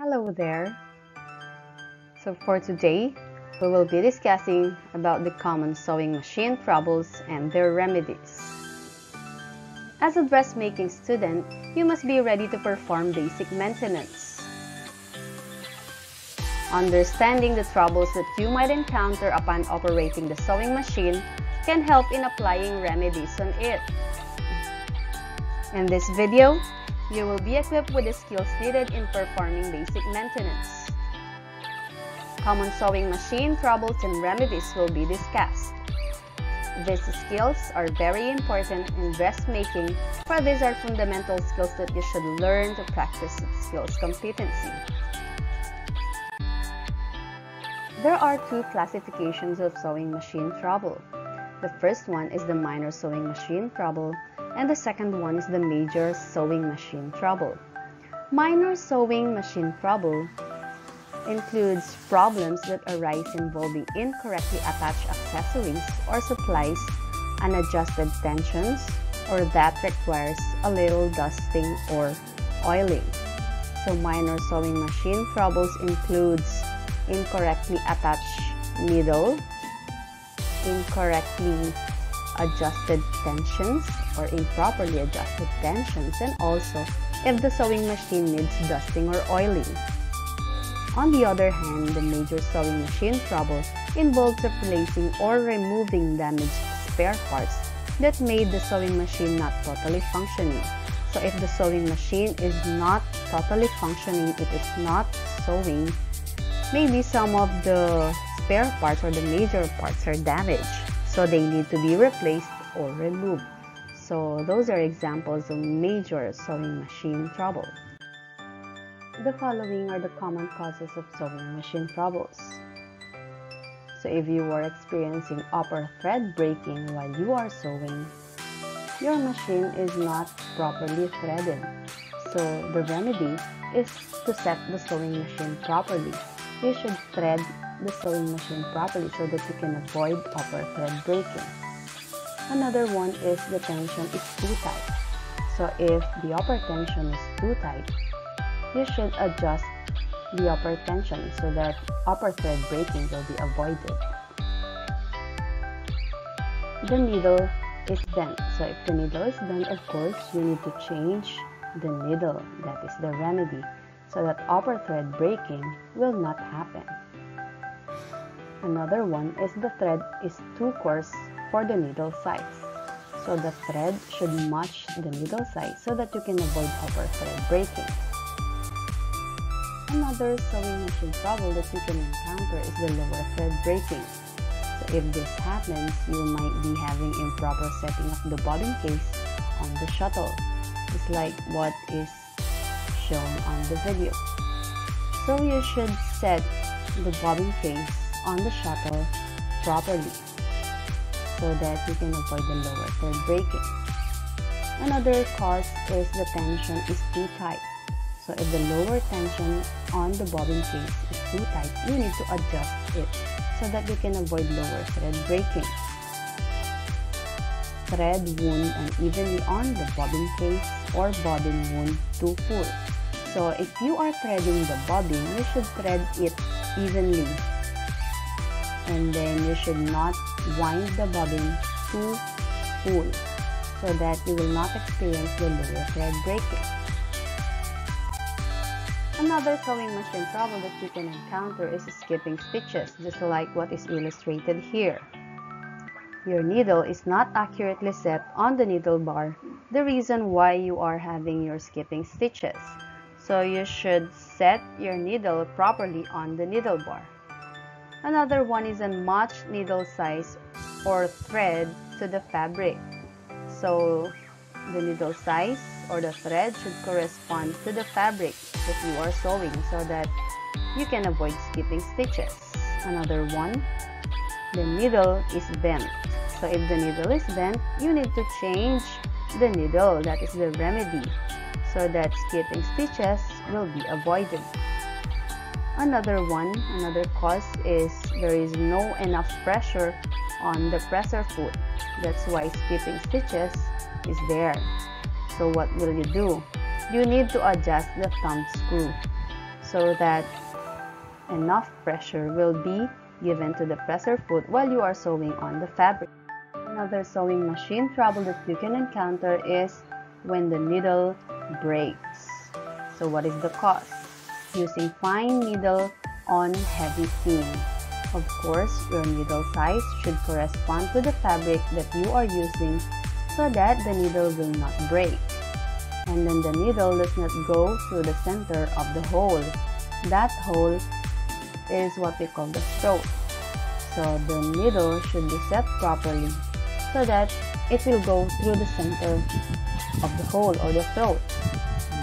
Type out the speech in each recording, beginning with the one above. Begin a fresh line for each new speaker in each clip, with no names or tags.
Hello there. So for today, we will be discussing about the common sewing machine troubles and their remedies. As a dressmaking student, you must be ready to perform basic maintenance. Understanding the troubles that you might encounter upon operating the sewing machine can help in applying remedies on it. In this video, you will be equipped with the skills needed in performing basic maintenance. Common sewing machine troubles and remedies will be discussed. These skills are very important in dressmaking for these are fundamental skills that you should learn to practice skills competency. There are two classifications of sewing machine trouble. The first one is the minor sewing machine trouble and the second one is the major sewing machine trouble. Minor sewing machine trouble includes problems that arise involving incorrectly attached accessories or supplies, unadjusted tensions, or that requires a little dusting or oiling. So minor sewing machine troubles includes incorrectly attached needle, incorrectly adjusted tensions or improperly adjusted tensions and also if the sewing machine needs dusting or oiling. On the other hand, the major sewing machine trouble involves replacing or removing damaged spare parts that made the sewing machine not totally functioning. So if the sewing machine is not totally functioning, it is not sewing, maybe some of the spare parts or the major parts are damaged, so they need to be replaced or removed. So those are examples of major sewing machine trouble. The following are the common causes of sewing machine troubles. So if you are experiencing upper thread breaking while you are sewing, your machine is not properly threaded. So the remedy is to set the sewing machine properly. You should thread the sewing machine properly so that you can avoid upper thread breaking. Another one is the tension is too tight. So if the upper tension is too tight, you should adjust the upper tension so that upper thread breaking will be avoided. The needle is bent. So if the needle is bent, of course, you need to change the needle. That is the remedy so that upper thread breaking will not happen. Another one is the thread is too coarse for the needle size. So the thread should match the needle size so that you can avoid upper thread breaking. Another sewing machine trouble that you can encounter is the lower thread breaking. So if this happens, you might be having improper setting of the bobbin case on the shuttle, It's like what is shown on the video. So you should set the bobbin case on the shuttle properly so that you can avoid the lower thread breaking. Another cause is the tension is too tight. So if the lower tension on the bobbin case is too tight, you need to adjust it so that you can avoid lower thread breaking. Thread wound unevenly on the bobbin case or bobbin wound too full. So if you are threading the bobbin, you should thread it evenly. And then you should not wind the bobbin too full so that you will not experience the lower thread breaking. Another sewing machine problem that you can encounter is skipping stitches, just like what is illustrated here. Your needle is not accurately set on the needle bar, the reason why you are having your skipping stitches. So you should set your needle properly on the needle bar. Another one is a match needle size or thread to the fabric. So the needle size or the thread should correspond to the fabric that you are sewing so that you can avoid skipping stitches. Another one, the needle is bent. So if the needle is bent, you need to change the needle. That is the remedy so that skipping stitches will be avoided. Another one, another cause is there is no enough pressure on the presser foot. That's why skipping stitches is there. So what will you do? You need to adjust the thumb screw. so that enough pressure will be given to the presser foot while you are sewing on the fabric. Another sewing machine trouble that you can encounter is when the needle breaks. So what is the cause? Using fine needle on heavy seam. Of course, your needle size should correspond to the fabric that you are using so that the needle will not break. And then the needle does not go through the center of the hole. That hole is what we call the throat. So the needle should be set properly so that it will go through the center of the hole or the throat.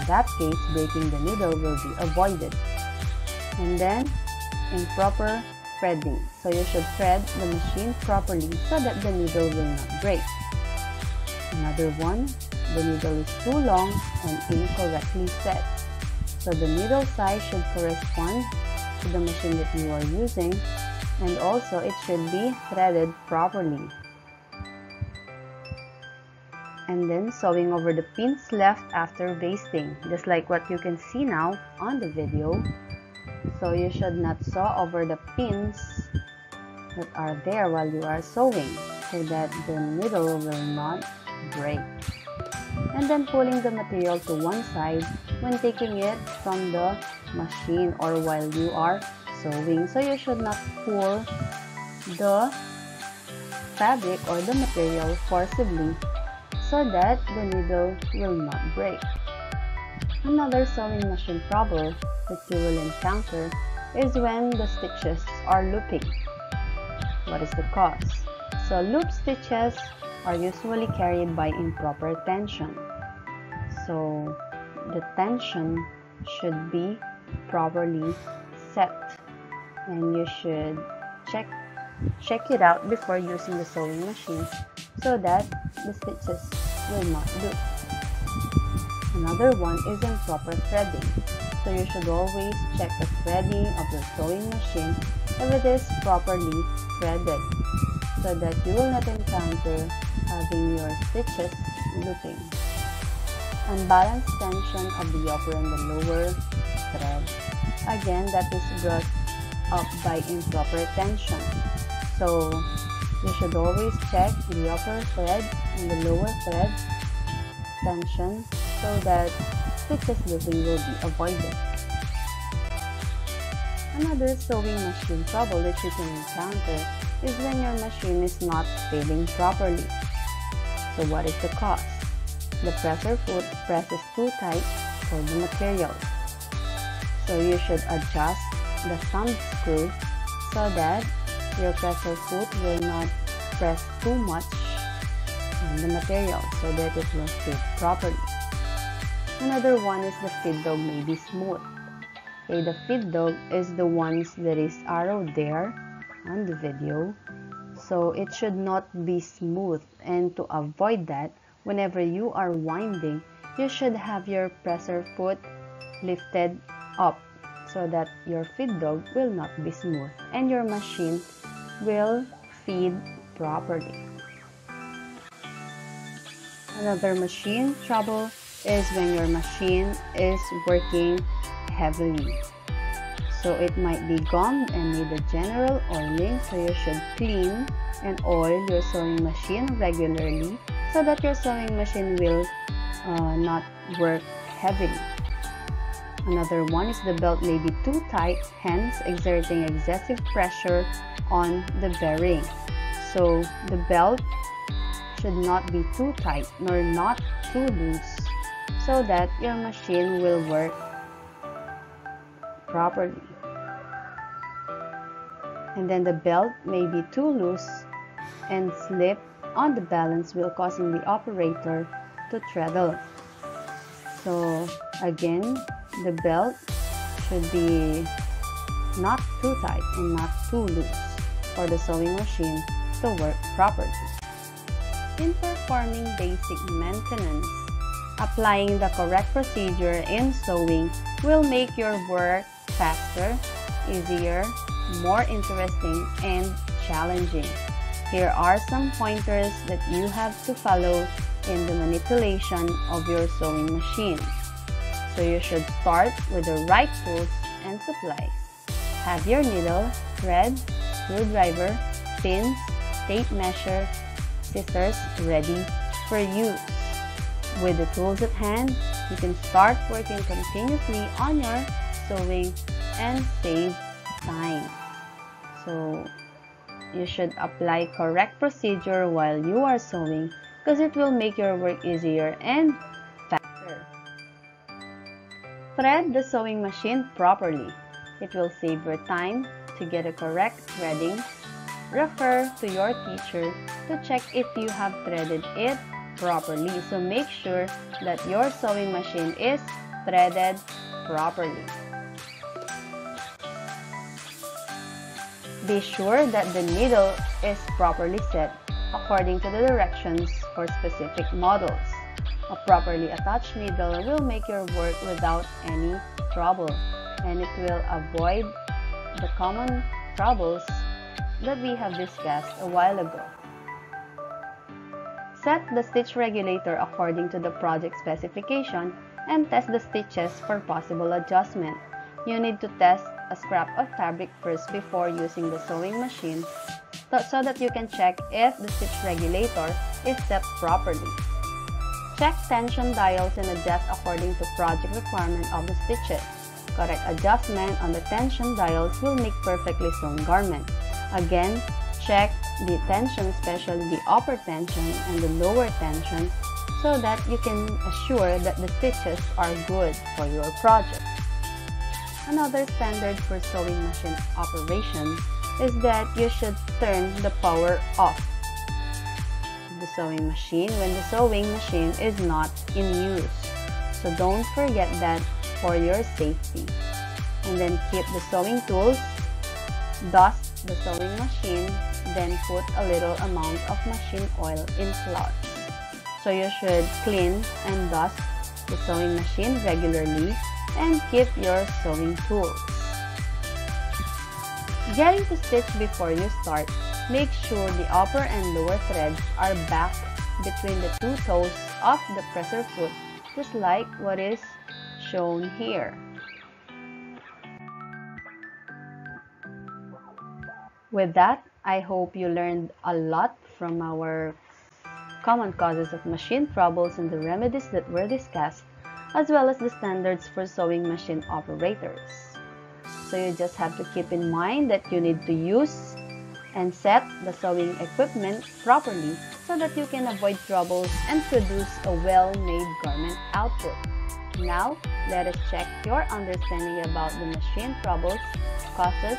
That case, breaking the needle will be avoided. And then, improper threading. So you should thread the machine properly so that the needle will not break. Another one, the needle is too long and incorrectly set. So the needle size should correspond to the machine that you are using and also it should be threaded properly. And then sewing over the pins left after basting, just like what you can see now on the video. So you should not sew over the pins that are there while you are sewing so that the needle will not break. And then pulling the material to one side when taking it from the machine or while you are sewing. So you should not pull the fabric or the material forcibly so that the needle will not break. Another sewing machine trouble that you will encounter is when the stitches are looping. What is the cause? So loop stitches are usually carried by improper tension. So the tension should be properly set and you should check check it out before using the sewing machine so that the stitches will not loop. Another one is improper threading. So you should always check the threading of your sewing machine if it is properly threaded so that you will not encounter having your stitches looping. Unbalanced tension of the upper and the lower thread. Again, that is brought up by improper tension. So you should always check the upper thread and the lower thread tension so that stitches looping will be avoided. Another sewing machine trouble that you can encounter is when your machine is not fitting properly. So what is the cause? The presser foot presses too tight for the material. So you should adjust the thumb screw so that your presser foot will not press too much on the material so that it will fit properly. Another one is the feed dog may be smooth. Okay, the feed dog is the ones that is arrowed there on the video. So it should not be smooth and to avoid that, whenever you are winding, you should have your presser foot lifted up so that your feed dog will not be smooth and your machine will feed properly. Another machine trouble is when your machine is working heavily. So it might be gummed and need a general oiling so you should clean and oil your sewing machine regularly so that your sewing machine will uh, not work heavily. Another one is the belt may be too tight, hence exerting excessive pressure on the bearing. So the belt should not be too tight nor not too loose so that your machine will work properly. And then the belt may be too loose and slip on the balance wheel causing the operator to treadle. So again, the belt should be not too tight and not too loose for the sewing machine to work properly. In performing basic maintenance, applying the correct procedure in sewing will make your work faster, easier, more interesting, and challenging. Here are some pointers that you have to follow in the manipulation of your sewing machine. So you should start with the right tools and supplies. Have your needle, thread, screwdriver, pins, tape measure, scissors ready for use. With the tools at hand, you can start working continuously on your sewing and save time. So, you should apply correct procedure while you are sewing because it will make your work easier and. Thread the sewing machine properly. It will save your time to get a correct threading. Refer to your teacher to check if you have threaded it properly. So make sure that your sewing machine is threaded properly. Be sure that the needle is properly set according to the directions for specific models. A properly attached needle will make your work without any trouble and it will avoid the common troubles that we have discussed a while ago. Set the stitch regulator according to the project specification and test the stitches for possible adjustment. You need to test a scrap of fabric first before using the sewing machine so that you can check if the stitch regulator is set properly. Check tension dials and adjust according to project requirement of the stitches. Correct adjustment on the tension dials will make perfectly sewn garment. Again, check the tension, especially the upper tension and the lower tension, so that you can assure that the stitches are good for your project. Another standard for sewing machine operation is that you should turn the power off the sewing machine when the sewing machine is not in use. So don't forget that for your safety. And then keep the sewing tools, dust the sewing machine, then put a little amount of machine oil in cloth. So you should clean and dust the sewing machine regularly and keep your sewing tools. Getting to stitch before you start, make sure the upper and lower threads are back between the two toes of the presser foot just like what is shown here. With that, I hope you learned a lot from our common causes of machine troubles and the remedies that were discussed, as well as the standards for sewing machine operators. So you just have to keep in mind that you need to use and set the sewing equipment properly so that you can avoid troubles and produce a well-made garment output. Now, let us check your understanding about the machine troubles, causes,